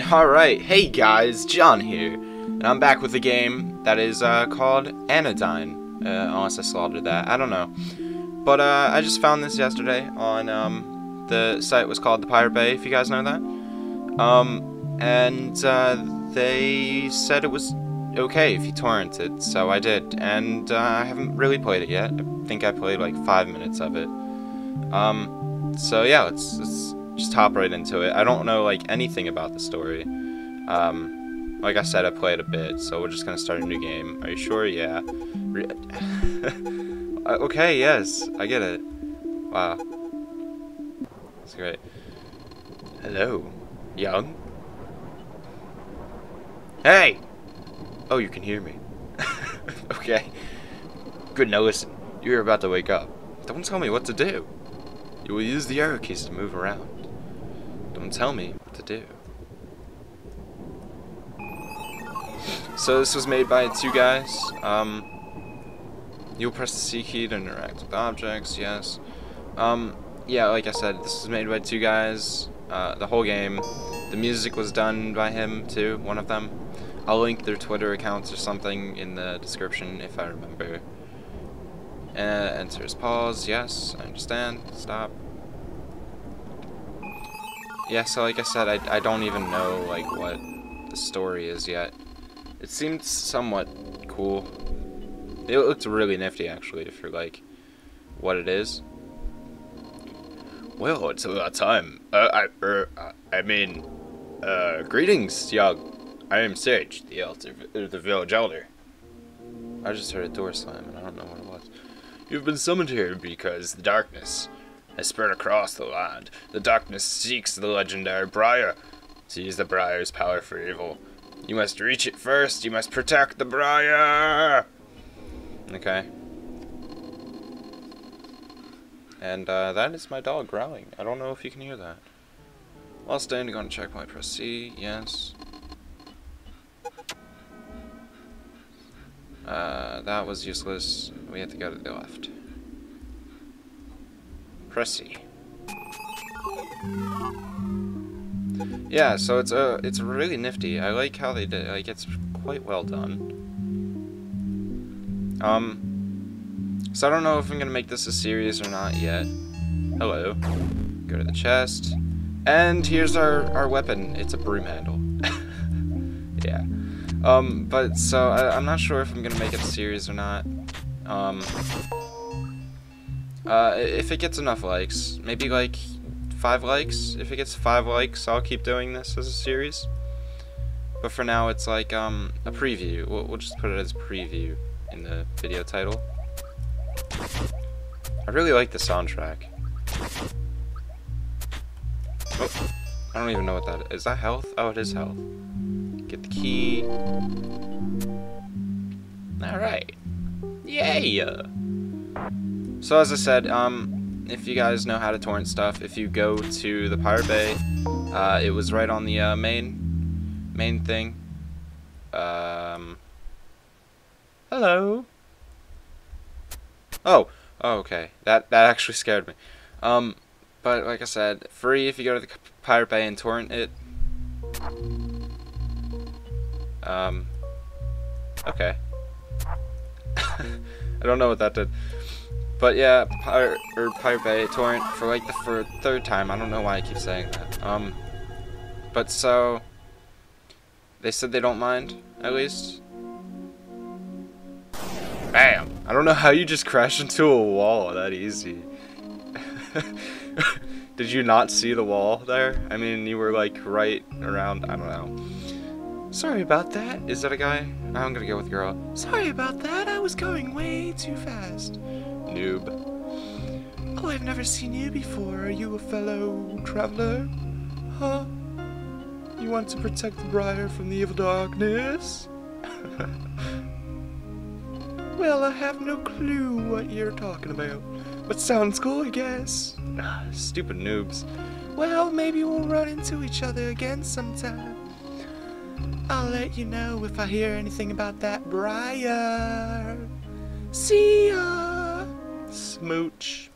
Alright, hey guys, John here, and I'm back with a game that is uh, called Anodyne, uh, unless I slaughtered that, I don't know. But uh, I just found this yesterday on, um, the site was called The Pirate Bay, if you guys know that. Um, and uh, they said it was okay if you torrent it, so I did, and uh, I haven't really played it yet. I think I played like five minutes of it. Um, so yeah, let's, let's just hop right into it. I don't know like anything about the story. Um, like I said, I played a bit, so we're just gonna start a new game. Are you sure? Yeah. Re uh, okay. Yes, I get it. Wow. That's great. Hello, young. Hey. Oh, you can hear me. okay. Good. Now listen. You're about to wake up. Don't tell me what to do. You will use the arrow keys to move around. Don't tell me what to do. So this was made by two guys. Um, you'll press the C key to interact with objects, yes. Um, yeah, like I said, this was made by two guys. Uh, the whole game. The music was done by him, too, one of them. I'll link their Twitter accounts or something in the description if I remember. Uh, enters pause, yes, I understand, stop. Yeah, so like I said, I, I don't even know, like, what the story is yet. It seemed somewhat cool. It looked really nifty, actually, for, like, what it is. Well, it's about time. Uh, I, er, I mean, uh, greetings, young. I am Sage, the elder, the village elder. I just heard a door slam, and I don't know what it was. You've been summoned here because the darkness has spread across the land. The darkness seeks the legendary Briar. Use the Briar's power for evil. You must reach it first. You must protect the Briar. Okay. And uh, that is my dog growling. I don't know if you can hear that. While standing on a checkpoint, press C. Yes. Uh, that was useless. We had to go to the left. Press C. Yeah, so it's a uh, it's really nifty. I like how they did. Like it's quite well done. Um, so I don't know if I'm gonna make this a series or not yet. Hello. Go to the chest, and here's our our weapon. It's a broom handle. yeah. Um, but so I, I'm not sure if I'm gonna make it a series or not. Um, uh, if it gets enough likes, maybe like five likes. If it gets five likes, I'll keep doing this as a series. But for now, it's like um a preview. We'll, we'll just put it as preview in the video title. I really like the soundtrack. Oh, I don't even know what that is. Is that health? Oh, it is health. Get the key. Alright. Yay! So as I said, um, if you guys know how to torrent stuff, if you go to the Pirate Bay, uh, it was right on the uh, main, main thing. Um, hello. Oh, oh, okay. That that actually scared me. Um, but like I said, free if you go to the Pirate Bay and torrent it. Um, okay. I don't know what that did. But yeah, Pirate, or Pirate Bay Torrent for like the for third time. I don't know why I keep saying that. Um, but so they said they don't mind at least. Bam! I don't know how you just crashed into a wall that easy. Did you not see the wall there? I mean, you were like right around. I don't know. Sorry about that. Is that a guy? I'm gonna go with girl. Sorry about that. I was going way too fast. Noob. Oh, I've never seen you before. Are you a fellow traveler? Huh? You want to protect the Briar from the evil darkness? well, I have no clue what you're talking about. But sounds cool, I guess. Ah, stupid noobs. Well, maybe we'll run into each other again sometime. I'll let you know if I hear anything about that Briar. See ya! Smooch.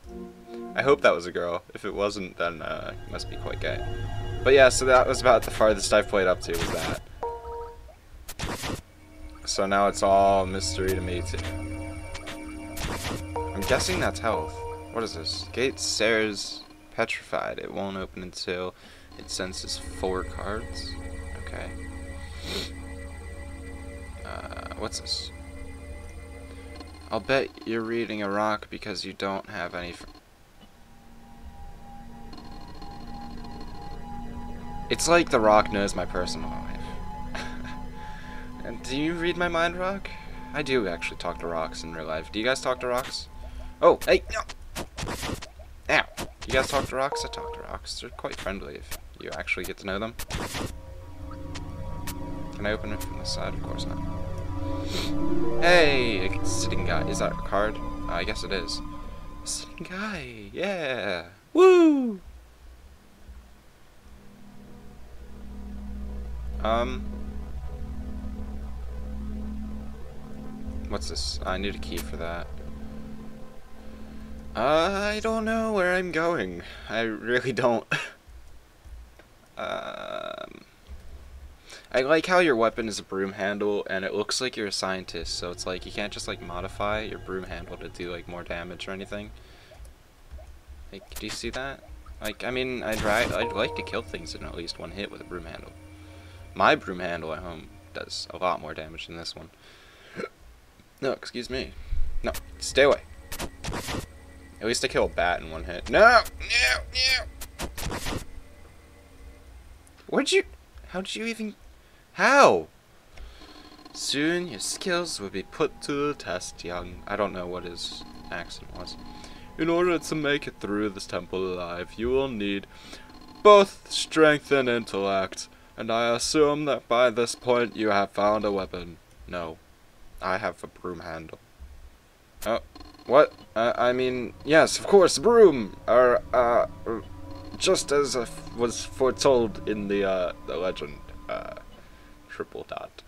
I hope that was a girl. If it wasn't, then uh, it must be quite gay. But yeah, so that was about the farthest I've played up to was that. So now it's all mystery to me too. I'm guessing that's health. What is this? Gate stairs petrified. It won't open until it senses four cards. Okay. Uh, what's this? I'll bet you're reading a rock because you don't have any. it's like the rock knows my personal life. and do you read my mind, Rock? I do actually talk to rocks in real life. Do you guys talk to rocks? Oh, hey, no! Ow! You guys talk to rocks? I talk to rocks. They're quite friendly if you actually get to know them. Can I open it from the side? Of course not. Hey, sitting guy. Is that a card? Uh, I guess it is. Sitting guy. Yeah. Woo! Um. What's this? I need a key for that. I don't know where I'm going. I really don't. um. I like how your weapon is a broom handle and it looks like you're a scientist, so it's like you can't just like modify your broom handle to do like more damage or anything. Like, do you see that? Like, I mean, I'd, I'd like to kill things in at least one hit with a broom handle. My broom handle at home does a lot more damage than this one. no, excuse me. No, stay away. At least I kill a bat in one hit. No! No! No! What'd you... How did you even... How? Soon your skills will be put to the test, young. I don't know what his accent was. In order to make it through this temple alive, you will need both strength and intellect. And I assume that by this point you have found a weapon. No. I have a broom handle. Oh, what? Uh, I mean, yes, of course, broom! Or, uh, just as was foretold in the, uh, the legend. Uh, triple dot.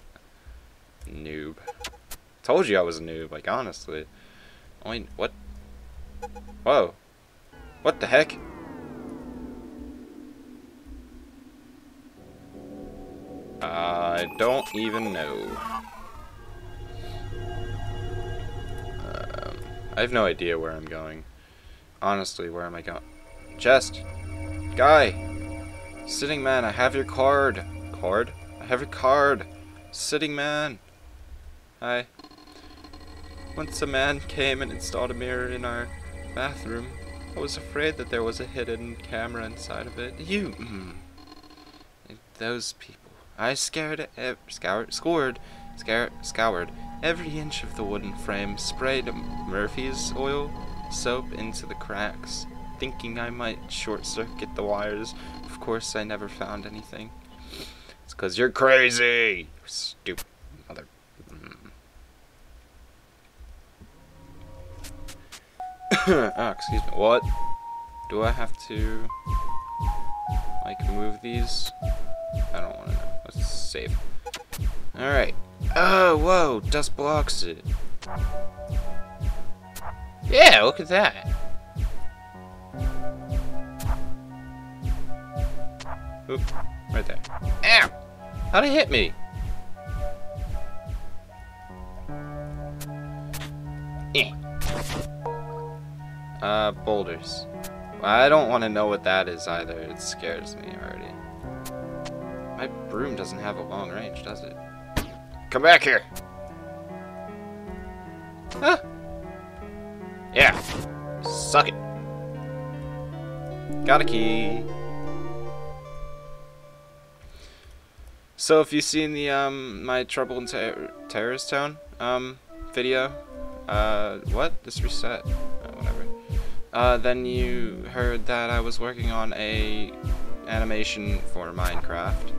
Noob. Told you I was a noob, like, honestly. I mean, what? Whoa. What the heck? I don't even know. Um, I have no idea where I'm going. Honestly, where am I going? Chest! Guy! Sitting man, I have your card! Card? Your card. Sitting man. Hi. Once a man came and installed a mirror in our bathroom. I was afraid that there was a hidden camera inside of it. You, mm, those people. I scared, ev scoured, scored, scared, scoured every inch of the wooden frame, sprayed Murphy's oil soap into the cracks, thinking I might short circuit the wires. Of course, I never found anything. Because you're crazy! Stupid mother. oh, excuse me. What? Do I have to, like, move these? I don't want to know. Let's save. Alright. Oh, whoa! Dust blocks it. Yeah, look at that. Oop, right there. Ow! How'd it hit me? Eh. Uh, boulders. I don't want to know what that is either. It scares me already. My broom doesn't have a long range, does it? Come back here! Huh? Yeah. Suck it. Got a key. So if you've seen the um my Trouble in Ter Terrorist Town um video, uh what? This reset. Uh, whatever. Uh then you heard that I was working on a animation for Minecraft.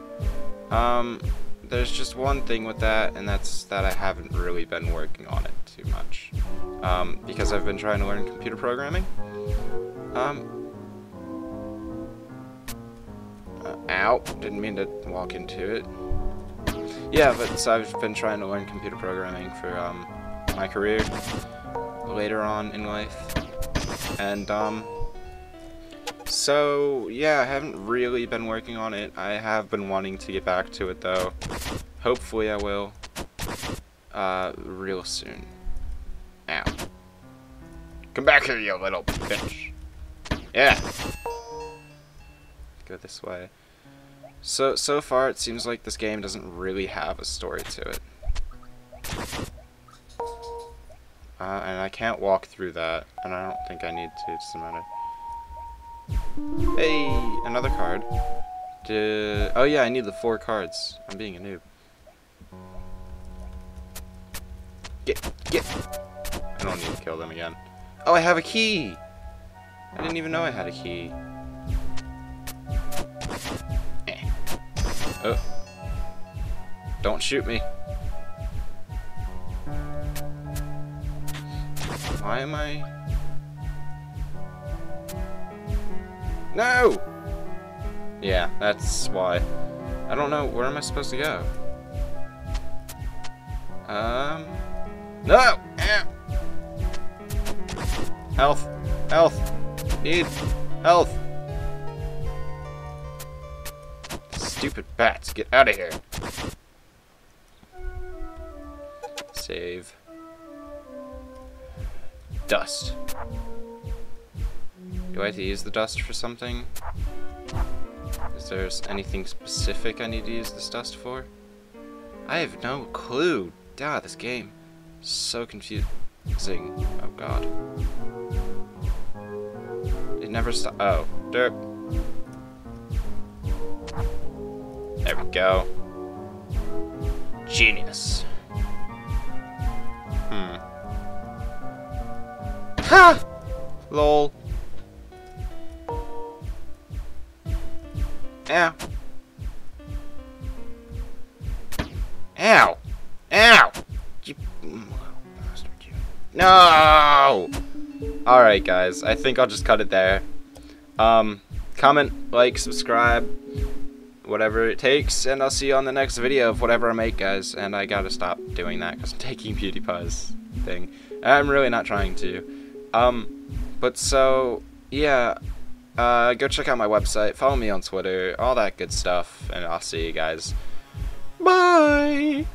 Um there's just one thing with that and that's that I haven't really been working on it too much. Um because I've been trying to learn computer programming. Um ow, didn't mean to walk into it. Yeah, but so I've been trying to learn computer programming for um, my career later on in life. And um, So, yeah, I haven't really been working on it. I have been wanting to get back to it, though. Hopefully I will. Uh, real soon. Ow. Come back here, you little bitch. Yeah. Go this way. So, so far it seems like this game doesn't really have a story to it. Uh, and I can't walk through that, and I don't think I need to, it doesn't matter. Hey, another card. Oh yeah, I need the four cards. I'm being a noob. Get, get. I don't need to kill them again. Oh, I have a key! I didn't even know I had a key. Oh. Don't shoot me. Why am I... No! Yeah, that's why. I don't know, where am I supposed to go? Um... No! Health! Health! Need health! Stupid bats, get out of here! Save. Dust. Do I have to use the dust for something? Is there anything specific I need to use this dust for? I have no clue. God, this game so confusing. Oh god. It never stops. Oh, derp. There we go. Genius. Hmm. Ha! Lol. Ow. Ow. Ow! No! Alright, guys. I think I'll just cut it there. Um, comment, like, subscribe, whatever it takes, and I'll see you on the next video of whatever I make, guys. And I gotta stop doing that because I'm taking PewDiePie's thing. I'm really not trying to. Um, but so, yeah, uh, go check out my website, follow me on Twitter, all that good stuff, and I'll see you guys. Bye!